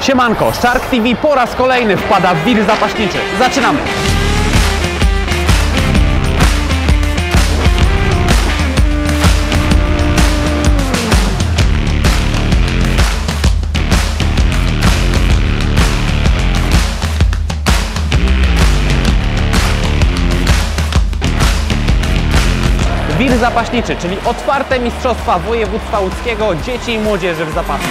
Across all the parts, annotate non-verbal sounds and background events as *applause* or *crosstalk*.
Siemanko, Shark TV po raz kolejny wpada w wir zapaśniczy. Zaczynamy! Wir zapaśniczy, czyli otwarte mistrzostwa województwa łódzkiego dzieci i młodzieży w zapasie.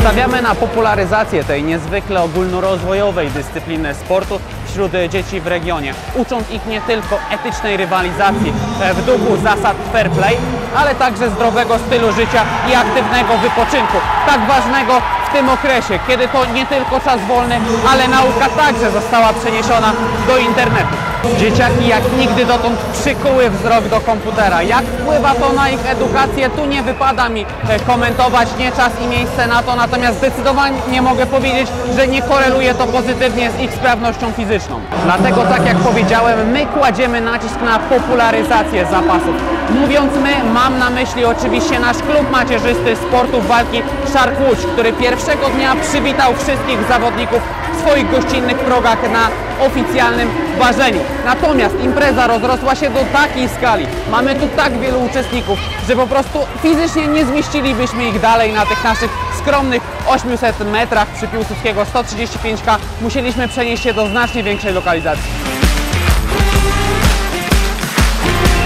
Stawiamy na popularyzację tej niezwykle ogólnorozwojowej dyscypliny sportu wśród dzieci w regionie, ucząc ich nie tylko etycznej rywalizacji e, w duchu zasad fair play, ale także zdrowego stylu życia i aktywnego wypoczynku, tak ważnego w tym okresie, kiedy to nie tylko czas wolny, ale nauka także została przeniesiona do internetu. Dzieciaki jak nigdy dotąd przykuły wzrok do komputera. Jak wpływa to na ich edukację, tu nie wypada mi e, komentować, nie czas i miejsce na to, natomiast zdecydowanie mogę powiedzieć, że nie koreluje to pozytywnie z ich sprawnością fizyczną. Dlatego, tak jak powiedziałem, my kładziemy nacisk na popularyzację zapasów. Mówiąc my, mam na myśli oczywiście nasz klub macierzysty sportów walki Shark Łódź, który pierwszego dnia przywitał wszystkich zawodników w swoich gościnnych progach na oficjalnym ważeniu. Natomiast impreza rozrosła się do takiej skali, mamy tu tak wielu uczestników, że po prostu fizycznie nie zmieścilibyśmy ich dalej na tych naszych skromnych 800 metrach przy Piłsudskiego 135K. Musieliśmy przenieść się do znacznie większej lokalizacji.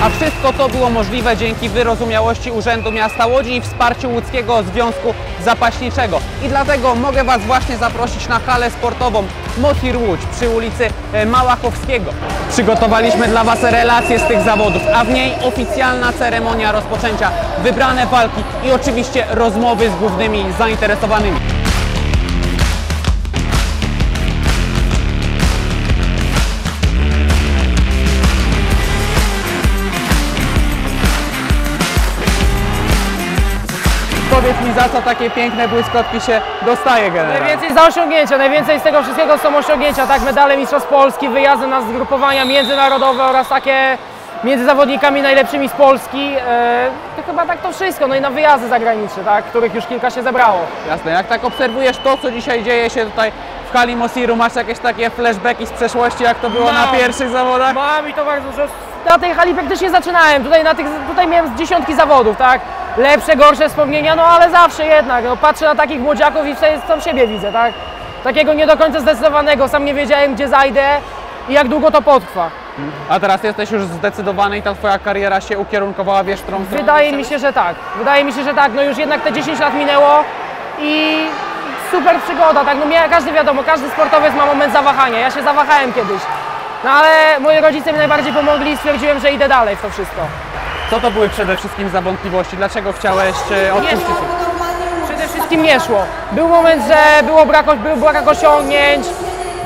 A wszystko to było możliwe dzięki wyrozumiałości Urzędu Miasta Łodzi i wsparciu Łódzkiego Związku Zapaśniczego. I dlatego mogę Was właśnie zaprosić na halę sportową Motir Łódź przy ulicy e, Małachowskiego. Przygotowaliśmy dla Was relacje z tych zawodów, a w niej oficjalna ceremonia rozpoczęcia, wybrane walki i oczywiście rozmowy z głównymi zainteresowanymi. Powiedz mi, za co takie piękne błyskotki się dostaje generalnie? Najwięcej za osiągnięcia, najwięcej z tego wszystkiego są osiągnięcia, tak? Medale Mistrzostw Polski, wyjazdy na zgrupowania międzynarodowe oraz takie między zawodnikami najlepszymi z Polski. E, to chyba tak to wszystko, no i na wyjazdy zagraniczne, tak? Których już kilka się zebrało. Jasne, jak tak obserwujesz to, co dzisiaj dzieje się tutaj w hali Mosiru, masz jakieś takie flashbacki z przeszłości, jak to było na Mam. pierwszych zawodach? Mam i to bardzo dużo. Na tej hali praktycznie zaczynałem, tutaj, na tych, tutaj miałem z dziesiątki zawodów, tak? Lepsze, gorsze wspomnienia, no ale zawsze jednak, no, patrzę na takich młodziaków i wtedy sam siebie widzę, tak? Takiego nie do końca zdecydowanego, sam nie wiedziałem gdzie zajdę i jak długo to potrwa. A teraz jesteś już zdecydowany i ta twoja kariera się ukierunkowała, wiesz, w którą Wydaje mi się, że tak. Wydaje mi się, że tak. No już jednak te 10 lat minęło i super przygoda, tak? No każdy wiadomo, każdy sportowiec ma moment zawahania. Ja się zawahałem kiedyś. No ale moi rodzice mi najbardziej pomogli i stwierdziłem, że idę dalej w to wszystko. Co to były przede wszystkim za wątpliwości? Dlaczego chciałeś e, odpuścić? Przede wszystkim nie szło. Był moment, że było brak, był brak osiągnięć,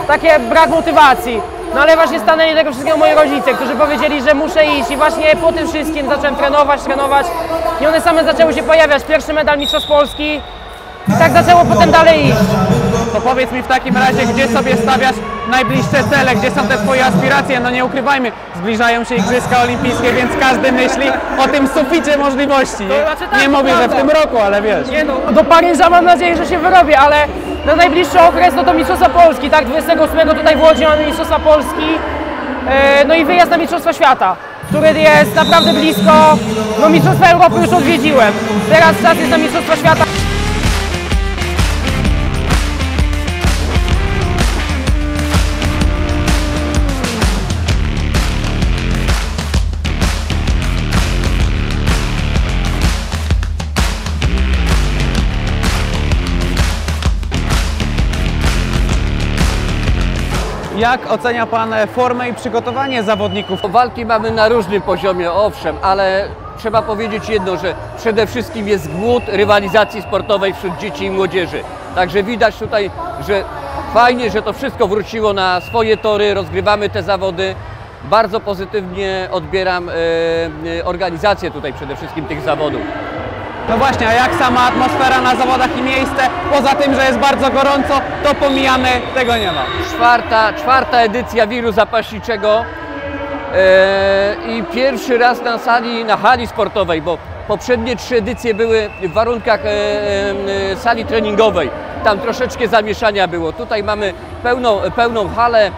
takie brak motywacji. No ale właśnie stanęli tego wszystkiego moi rodzice, którzy powiedzieli, że muszę iść i właśnie po tym wszystkim zacząłem trenować, trenować i one same zaczęły się pojawiać. Pierwszy medal Mistrzostw Polski i tak zaczęło potem dalej iść. To powiedz mi w takim razie, gdzie sobie stawiasz najbliższe cele, gdzie są te twoje aspiracje? No nie ukrywajmy, zbliżają się Igrzyska Olimpijskie, więc każdy myśli o tym suficie możliwości. Nie, znaczy tak, nie mówię, że w tym roku, ale wiesz. Nie no, do Paryża mam nadzieję, że się wyrobię, ale na najbliższy okres no to Mistrzostwa Polski, tak? 28 tutaj w Łodzi mamy Mistrzostwa Polski, e, no i wyjazd na Mistrzostwa Świata, który jest naprawdę blisko. No Mistrzostwa Europy już odwiedziłem, teraz czas jest na Mistrzostwa Świata. Jak ocenia Pan formę i przygotowanie zawodników? Walki mamy na różnym poziomie, owszem, ale trzeba powiedzieć jedno, że przede wszystkim jest głód rywalizacji sportowej wśród dzieci i młodzieży. Także widać tutaj, że fajnie, że to wszystko wróciło na swoje tory, rozgrywamy te zawody. Bardzo pozytywnie odbieram e, e, organizację tutaj przede wszystkim tych zawodów. No właśnie, a jak sama atmosfera na zawodach i miejsce? Poza tym, że jest bardzo gorąco, to pomijamy, tego nie ma. Czwarta, czwarta edycja wiru zapaśniczego. E, e, i pierwszy raz na sali, na hali sportowej, bo poprzednie trzy edycje były w warunkach e, e, sali treningowej. Tam troszeczkę zamieszania było. Tutaj mamy pełną, pełną halę e,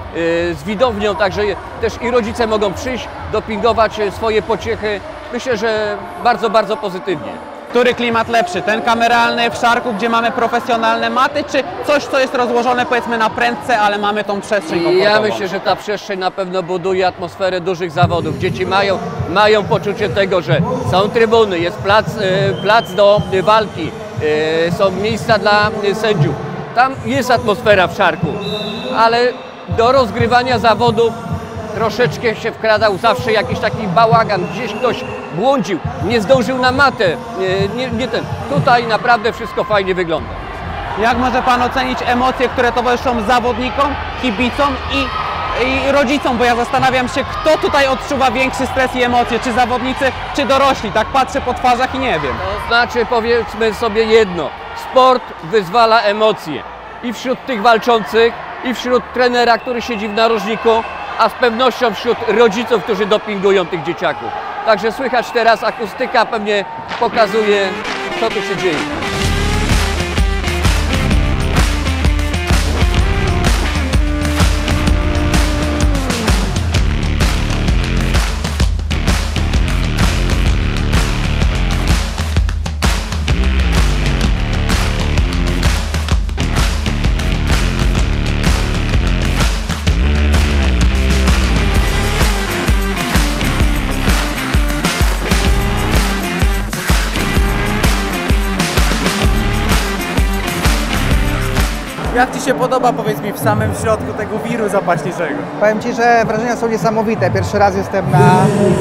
z widownią, także też i rodzice mogą przyjść, dopingować e, swoje pociechy. Myślę, że bardzo, bardzo pozytywnie. Który klimat lepszy? Ten kameralny w szarku, gdzie mamy profesjonalne maty, czy coś, co jest rozłożone powiedzmy na prędce, ale mamy tą przestrzeń komfortową? Ja myślę, że ta przestrzeń na pewno buduje atmosferę dużych zawodów. Dzieci mają, mają poczucie tego, że są trybuny, jest plac, e, plac do walki, e, są miejsca dla e, sędziów. Tam jest atmosfera w szarku, ale do rozgrywania zawodów troszeczkę się wkradał zawsze jakiś taki bałagan, gdzieś ktoś błądził, nie zdążył na matę, nie, nie ten. Tutaj naprawdę wszystko fajnie wygląda. Jak może Pan ocenić emocje, które towarzyszą zawodnikom, kibicom i, i rodzicom? Bo ja zastanawiam się, kto tutaj odczuwa większy stres i emocje, czy zawodnicy, czy dorośli. Tak patrzę po twarzach i nie wiem. To znaczy powiedzmy sobie jedno, sport wyzwala emocje i wśród tych walczących, i wśród trenera, który siedzi w narożniku, a z pewnością wśród rodziców, którzy dopingują tych dzieciaków. Także słychać teraz akustyka pewnie pokazuje, co tu się dzieje. Jak Ci się podoba, powiedz mi, w samym środku tego wiru zapaśniczego? Powiem Ci, że wrażenia są niesamowite. Pierwszy raz jestem na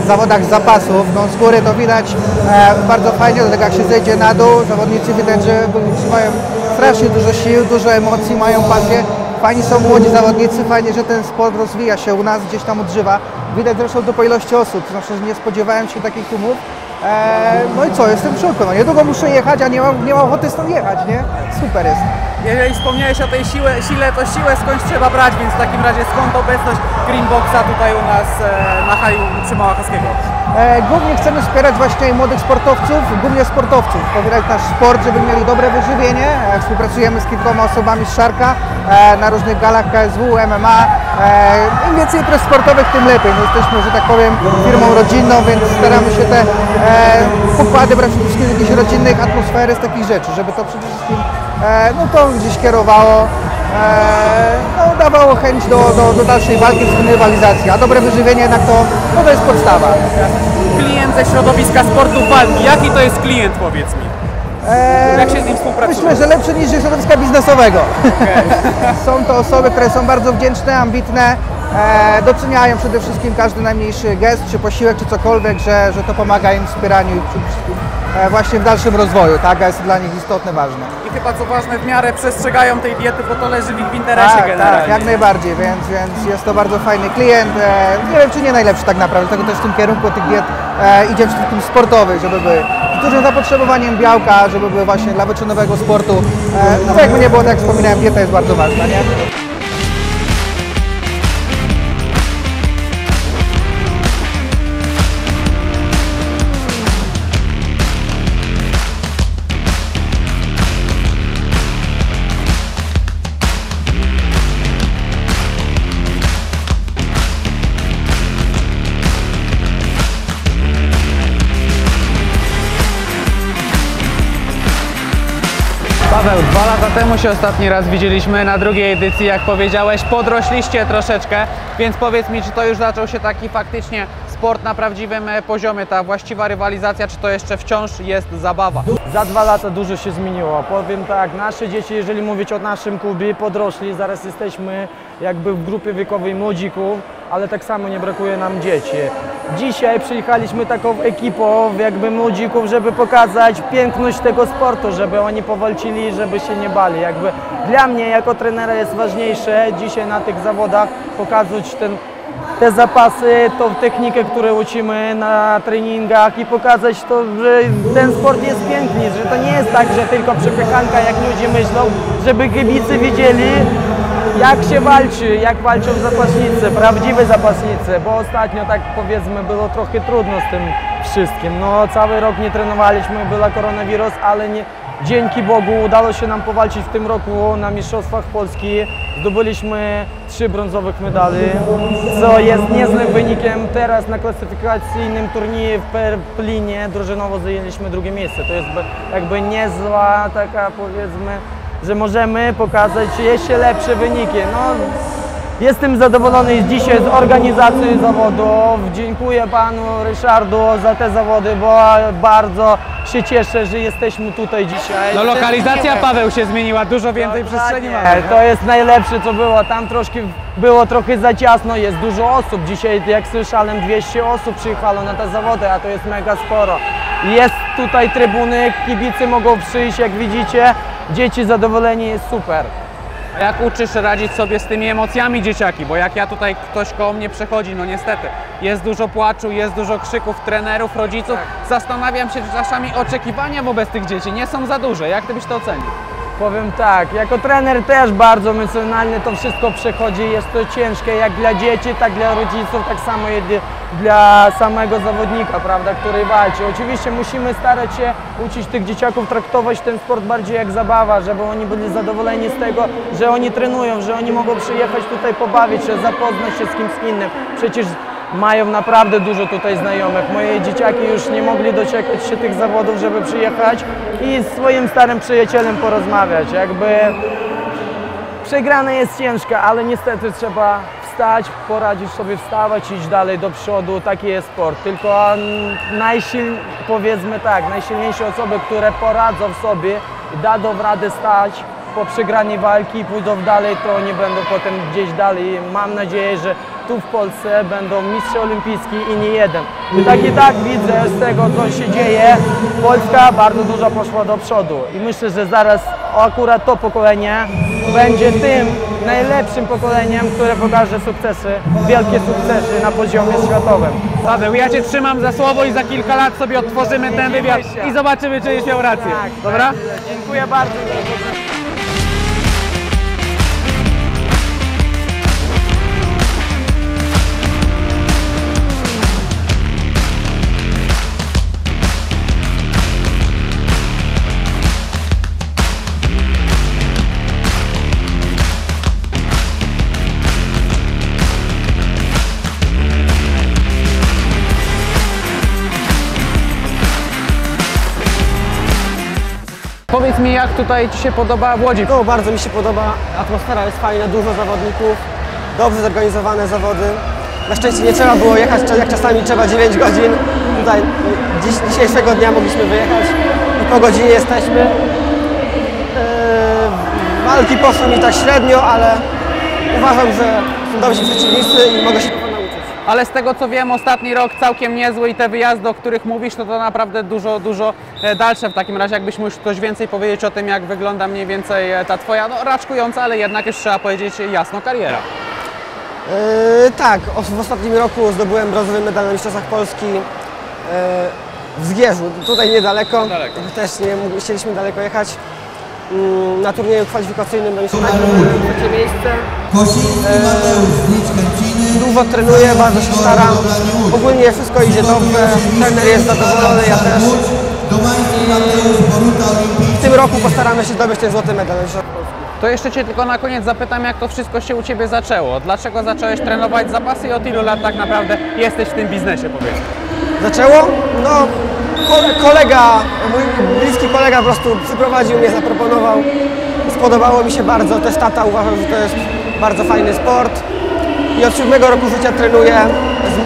zawodach zapasów. No z góry to widać e, bardzo fajnie, dlatego jak się zejdzie na dół, zawodnicy widać, że mają strasznie dużo sił, dużo emocji, mają pasję. Fajni są młodzi zawodnicy, fajnie, że ten sport rozwija się u nas, gdzieś tam odżywa. Widać zresztą to po ilości osób, znaczy, nie spodziewałem się takich tłumów. E, no i co, jestem w szoku. No, niedługo muszę jechać, a nie mam, nie mam ochoty stąd jechać, nie? Super jest. Jeżeli wspomniałeś o tej siłę, sile, to siłę skądś trzeba brać, więc w takim razie skąd obecność Greenboxa tutaj u nas e, na hali przy Małachowskiego? E, głównie chcemy wspierać właśnie młodych sportowców, głównie sportowców, popierać nasz sport, żeby mieli dobre wyżywienie. E, współpracujemy z kilkoma osobami z Szarka na różnych galach KSW, MMA. Im więcej imprez sportowych, tym lepiej. My jesteśmy, że tak powiem, firmą rodzinną, więc staramy się te pokłady brać przede wszystkim z atmosfery, z takich rzeczy, żeby to przede wszystkim no to gdzieś kierowało e, no, dawało chęć do, do, do dalszej walki w rywalizacji, a dobre wyżywienie jednak to, no, to jest podstawa. Klient ze środowiska sportu walki. Jaki to jest klient, powiedz mi? E, Jak się z nim współpracuje? Myślę, że lepszy niż ze środowiska biznesowego. *laughs* są to osoby, które są bardzo wdzięczne, ambitne, e, doceniają przede wszystkim każdy najmniejszy gest, czy posiłek, czy cokolwiek, że, że to pomaga im w wspieraniu i przede wszystkim e, właśnie w dalszym rozwoju, tak, jest dla nich istotne, ważne. I chyba co ważne, w miarę przestrzegają tej diety, bo to leży w ich interesie Tak, generalnie. tak, jak najbardziej, więc, więc jest to bardzo fajny klient. E, nie wiem, czy nie najlepszy tak naprawdę, dlatego też w tym kierunku tych diet e, idzie przede wszystkim sportowych, żeby były z dużym zapotrzebowaniem białka, żeby były właśnie dla wyczynowego sportu. E, no bo jakby nie było, tak jak wspominałem, dieta jest bardzo ważna, nie? Dwa lata temu się ostatni raz widzieliśmy na drugiej edycji, jak powiedziałeś, podrośliście troszeczkę, więc powiedz mi, czy to już zaczął się taki faktycznie sport na prawdziwym e, poziomie, ta właściwa rywalizacja, czy to jeszcze wciąż jest zabawa? Za dwa lata dużo się zmieniło. Powiem tak, nasze dzieci, jeżeli mówić o naszym klubie, podrośli, zaraz jesteśmy jakby w grupie wiekowej młodzików, ale tak samo nie brakuje nam dzieci. Dzisiaj przyjechaliśmy taką ekipą jakby młodzików, żeby pokazać piękność tego sportu, żeby oni powalczyli, żeby się nie bali. Jakby dla mnie jako trenera jest ważniejsze dzisiaj na tych zawodach pokazać ten te zapasy, tą technikę, którą uczymy na treningach i pokazać to, że ten sport jest piękny, że to nie jest tak, że tylko przepychanka, jak ludzie myślą, żeby kibice widzieli, jak się walczy, jak walczą zapaśnicy, prawdziwe zapaśnicy, bo ostatnio tak powiedzmy było trochę trudno z tym wszystkim. No cały rok nie trenowaliśmy, była koronawirus, ale nie, dzięki Bogu udało się nam powalczyć w tym roku na Mistrzostwach Polski. Zdobyliśmy trzy brązowych medali, co jest niezłym wynikiem. Teraz na klasyfikacyjnym turnieju w Perplinie drużynowo zajęliśmy drugie miejsce. To jest jakby niezła taka powiedzmy, że możemy pokazać jeszcze lepsze wyniki. No, Jestem zadowolony dzisiaj z organizacji zawodów. Dziękuję panu Ryszardu za te zawody, bo bardzo się cieszę, że jesteśmy tutaj dzisiaj. No lokalizacja Paweł się zmieniła, dużo więcej przestrzeni mamy. To jest najlepsze co było. Tam troszkę było trochę za ciasno, jest dużo osób. Dzisiaj jak słyszałem 200 osób przyjechało na te zawody, a to jest mega sporo. Jest tutaj trybuny, kibice mogą przyjść, jak widzicie. Dzieci zadowoleni, jest super. Jak uczysz radzić sobie z tymi emocjami dzieciaki? Bo jak ja tutaj ktoś koło mnie przechodzi, no niestety, jest dużo płaczu, jest dużo krzyków trenerów, rodziców. Zastanawiam się, czy czasami oczekiwania wobec tych dzieci nie są za duże. Jak ty byś to ocenił? Powiem tak, jako trener też bardzo emocjonalnie to wszystko przechodzi, jest to ciężkie jak dla dzieci, tak dla rodziców, tak samo dla- dla samego zawodnika, prawda, który walczy. Oczywiście musimy starać się uczyć tych dzieciaków traktować ten sport bardziej jak zabawa, żeby oni byli zadowoleni z tego, że oni trenują, że oni mogą przyjechać tutaj pobawić się, zapoznać się z kimś innym. Przecież mają naprawdę dużo tutaj znajomych. Moje dzieciaki już nie mogli doczekać się tych zawodów, żeby przyjechać i z swoim starym przyjacielem porozmawiać. Jakby przegrana jest ciężka, ale niestety trzeba wstać, poradzić sobie wstawać, iść dalej do przodu. Taki jest sport. Tylko mm, najsil, powiedzmy tak, najsilniejsze osoby, które poradzą sobie dadzą radę stać po przegranej walki i pójdą dalej, to nie będą potem gdzieś dalej. Mam nadzieję, że tu w Polsce będą mistrze olimpijski i nie jeden. I tak i tak widzę z tego, co się dzieje, Polska bardzo dużo poszła do przodu i myślę, że zaraz akurat to pokolenie będzie tym najlepszym pokoleniem, które pokaże sukcesy, wielkie sukcesy na poziomie światowym. Paweł, ja cię trzymam za słowo i za kilka lat sobie otworzymy ten wywiad i zobaczymy, czy miał rację. Dobra? Dziękuję bardzo. Mi, jak tutaj Ci się podoba w Łodzi? No, bardzo mi się podoba, atmosfera jest fajna, dużo zawodników, dobrze zorganizowane zawody. Na szczęście nie trzeba było jechać, jak czasami trzeba 9 godzin. Tutaj dziś, dzisiejszego dnia mogliśmy wyjechać i po godzinie jesteśmy. Yy, walki poszły mi tak średnio, ale uważam, że są dobrzy przeciwnicy i mogę się. Ale z tego co wiem, ostatni rok całkiem niezły i te wyjazdy, o których mówisz, to to naprawdę dużo, dużo e, dalsze. W takim razie, jakbyś mógł coś więcej powiedzieć o tym, jak wygląda mniej więcej e, ta Twoja, no raczkująca, ale jednak już trzeba powiedzieć jasno, kariera. Yy, tak, w ostatnim roku zdobyłem brązowy medal na Mistrzostwach Polski yy, w Zgierzu, tutaj niedaleko. Daleko. Też nie chcieliśmy daleko jechać. Yy, na turnieju kwalifikacyjnym do Mistrzostw Trzecie miejsce. Kosiński Mateusz z Licz Kęciny. Dużo trenuję, bardzo się staram. Ogólnie wszystko idzie dobrze. Trener jest zadowolony, ja też. Olimpijczyk. W tym roku postaramy się zdobyć ten złoty medal. To jeszcze Cię tylko na koniec zapytam, jak to wszystko się u Ciebie zaczęło? Dlaczego zacząłeś trenować zapasy i od ilu lat tak naprawdę jesteś w tym biznesie, powiedzmy? Zaczęło? No, ko- kolega, mój bliski kolega po prostu przyprowadził mnie, zaproponował. Spodobało mi się bardzo, też tata uważał, że to jest bardzo fajny sport. I od siódmego roku życia trenuję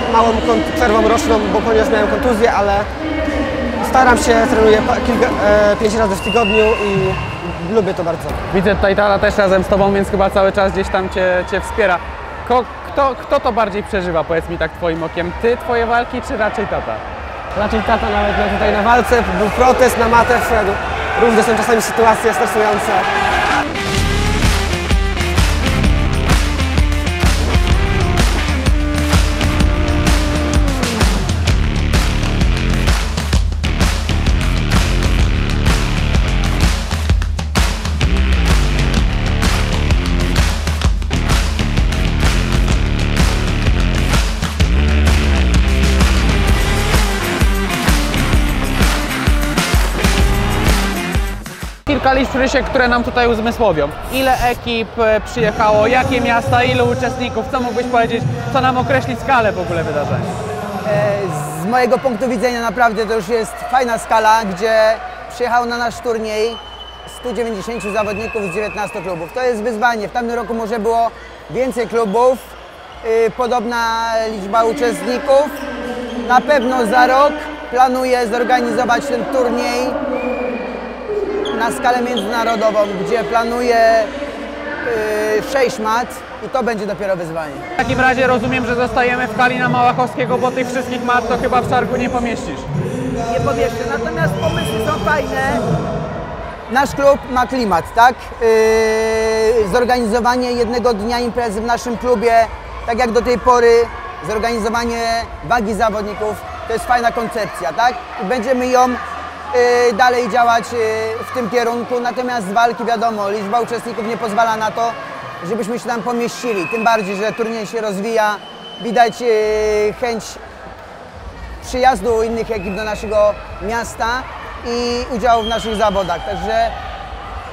z małą przerwą roczną, bo ponieważ miałem kontuzję, ale staram się, trenuję kilka, e, pięć razy w tygodniu i lubię to bardzo. Widzę tutaj tata też razem z Tobą, więc chyba cały czas gdzieś tam Cię, cię wspiera. Ko, kto, kto to bardziej przeżywa, powiedz mi tak Twoim okiem? Ty, Twoje walki, czy raczej tata? Raczej tata nawet na, tutaj na walce, był protest, na matę wszedł. Różne są czasami sytuacje stresujące. Spotkaliśmy się, które nam tutaj uzmysłowią. Ile ekip e, przyjechało, jakie miasta, ilu uczestników, co mógłbyś powiedzieć, co nam określi skalę w ogóle wydarzenia? E, Z mojego punktu widzenia naprawdę to już jest fajna skala, gdzie przyjechało na nasz turniej 190 zawodników z 19 klubów. To jest wyzwanie. W tamtym roku może było więcej klubów, y, podobna liczba uczestników. Na pewno za rok planuję zorganizować ten turniej na skalę międzynarodową, gdzie planuję y, 6 mat i to będzie dopiero wyzwanie. W takim razie rozumiem, że zostajemy w Kalina Małachowskiego, bo tych wszystkich mat to chyba w szargu nie pomieścisz. nie powieszczę. Natomiast pomysły są fajne. Nasz klub ma klimat, tak? Yy, zorganizowanie jednego dnia imprezy w naszym klubie, tak jak do tej pory, zorganizowanie wagi zawodników, to jest fajna koncepcja, tak? I będziemy ją yy, dalej działać yy, w tym kierunku. Natomiast z walki wiadomo, liczba uczestników nie pozwala na to, żebyśmy się tam pomieścili. Tym bardziej, że turniej się rozwija. Widać yy, chęć przyjazdu innych ekip do naszego miasta i udziału w naszych zawodach. Także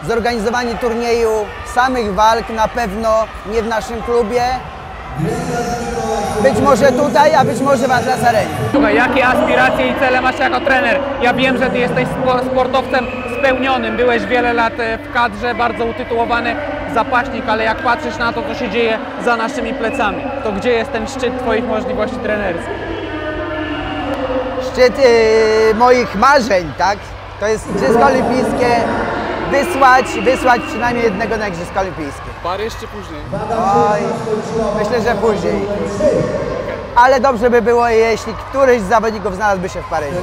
zorganizowanie turnieju samych walk na pewno nie w naszym klubie. Być może tutaj, a być może w Atlas Arenie. Słuchaj, jakie aspiracje i cele masz jako trener? Ja wiem, że ty jesteś spo- sportowcem spełnionym, byłeś wiele lat e, w kadrze, bardzo utytułowany zapaśnik, ale jak patrzysz na to, co się dzieje za naszymi plecami, to gdzie jest ten szczyt twoich możliwości trenerskich? Szczyt yy, moich marzeń, tak? To jest Igrzyska Olimpijskie. Wysłać, wysłać przynajmniej jednego na Igrzyska Olimpijskie. Paryż czy później? Oj, myślę, że później. Ale dobrze by było, jeśli któryś z zawodników znalazłby się w Paryżu.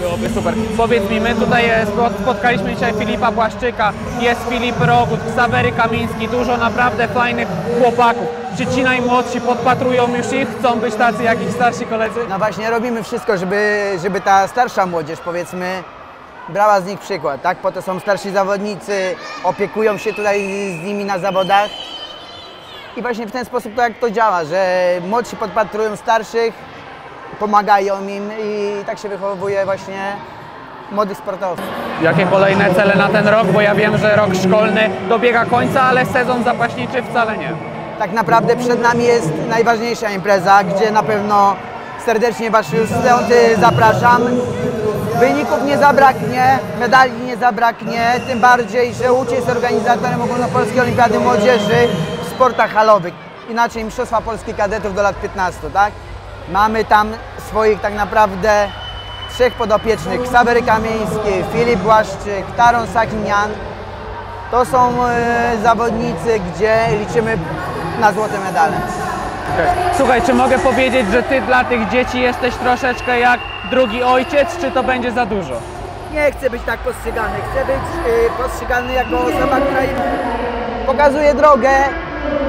Byłoby super. Powiedz mi, my tutaj e, spo- spotkaliśmy dzisiaj Filipa Błaszczyka, jest Filip Rogut, Ksawery Kamiński, dużo naprawdę fajnych chłopaków. Czy ci najmłodsi podpatrują już ich, chcą być tacy jak ich starsi koledzy? No właśnie robimy wszystko, żeby, żeby ta starsza młodzież, powiedzmy, brała z nich przykład, tak? Po to są starsi zawodnicy, opiekują się tutaj z nimi na zawodach. I właśnie w ten sposób to jak to działa, że młodsi podpatrują starszych, pomagają im i tak się wychowuje właśnie młodych sportowców. Jakie kolejne cele na ten rok? Bo ja wiem, że rok szkolny dobiega końca, ale sezon zapaśniczy wcale nie. Tak naprawdę przed nami jest najważniejsza impreza, gdzie na pewno serdecznie Was już zapraszam. Wyników nie zabraknie, medali nie zabraknie, tym bardziej, że Łódź jest organizatorem Ogólnopolskiej Olimpiady Młodzieży w sportach halowych, inaczej Mistrzostwa Polski Kadetów do lat 15, tak? Mamy tam swoich tak naprawdę trzech podopiecznych, Ksawery Kamieński, Filip Błaszczyk, Taron Sachinian, to są e, zawodnicy, gdzie liczymy na złote medale. Słuchaj, czy mogę powiedzieć, że ty dla tych dzieci jesteś troszeczkę jak drugi ojciec, czy to będzie za dużo? Nie chcę być tak postrzegany. Chcę być y, postrzegany jako osoba, która im pokazuje drogę.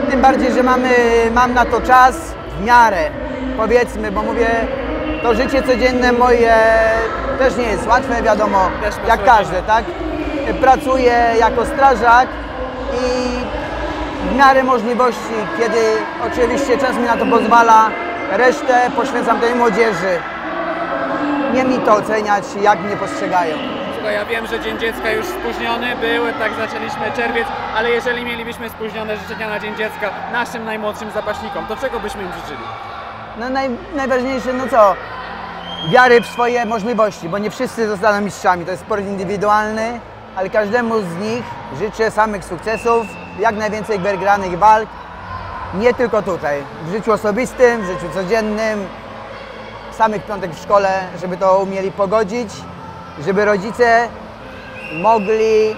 Tym bardziej, że mamy, mam na to czas w miarę, powiedzmy, bo mówię, to życie codzienne moje też nie jest łatwe, wiadomo, jak każdy, tak? Pracuję jako strażak i w miarę możliwości, kiedy oczywiście czas mi na to pozwala, resztę poświęcam tej młodzieży. Nie mi to oceniać, jak mnie postrzegają. Słuchaj, ja wiem, że Dzień Dziecka już spóźniony był, tak zaczęliśmy czerwiec, ale jeżeli mielibyśmy spóźnione życzenia na Dzień Dziecka naszym najmłodszym zapaśnikom, to czego byśmy im życzyli? No naj, najważniejsze, no co, wiary w swoje możliwości, bo nie wszyscy zostaną mistrzami. To jest sport indywidualny, ale każdemu z nich życzę samych sukcesów, jak najwięcej wygranych walk. Nie tylko tutaj, w życiu osobistym, w życiu codziennym, samych piątek w szkole, żeby to umieli pogodzić, żeby rodzice mogli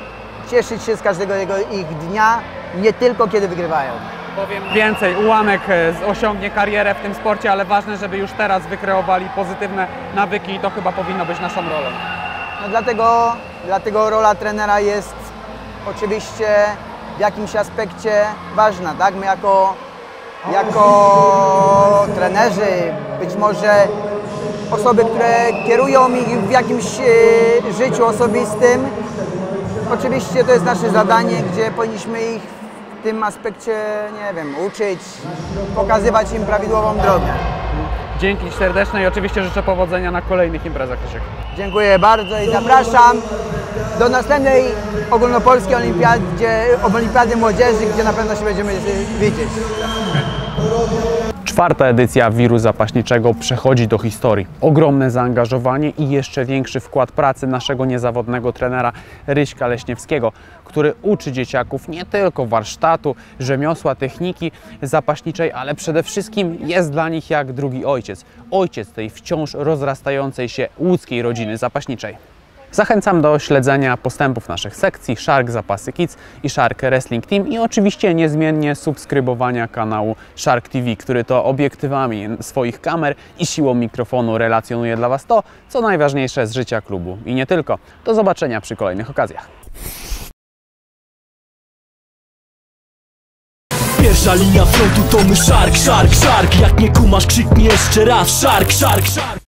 cieszyć się z każdego ich dnia, nie tylko kiedy wygrywają. Powiem więcej, ułamek e, osiągnie karierę w tym sporcie, ale ważne, żeby już teraz wykreowali pozytywne nawyki i to chyba powinno być naszą rolą. No dlatego, dlatego rola trenera jest oczywiście w jakimś aspekcie ważna, tak? My jako, jako trenerzy, być może osoby, które kierują ich w jakimś e, życiu osobistym, oczywiście to jest nasze zadanie, gdzie powinniśmy ich w tym aspekcie, nie wiem, uczyć, pokazywać im prawidłową drogę. Dzięki serdeczne i oczywiście życzę powodzenia na kolejnych imprezach, Krzysiek. Dziękuję bardzo i zapraszam. do następnej ogólnopolskiej olimpiadzie, olimpiady młodzieży, gdzie na pewno się będziemy widzieć. Czwarta edycja wiru zapaśniczego przechodzi do historii. Ogromne zaangażowanie i jeszcze większy wkład pracy naszego niezawodnego trenera Ryśka Leśniewskiego, który uczy dzieciaków nie tylko warsztatu, rzemiosła, techniki zapaśniczej, ale przede wszystkim jest dla nich jak drugi ojciec. Ojciec tej wciąż rozrastającej się łódzkiej rodziny zapaśniczej. Zachęcam do śledzenia postępów naszych sekcji Shark Zapasy Kids i Shark Wrestling Team i oczywiście niezmiennie subskrybowania kanału Shark TV, który to obiektywami swoich kamer i siłą mikrofonu relacjonuje dla Was to, co najważniejsze z życia klubu. I nie tylko. Do zobaczenia przy kolejnych okazjach. Pierwsza linia frontu to my szark, szark, szark Jak nie kumasz krzyknij jeszcze raz Szark, szark, szark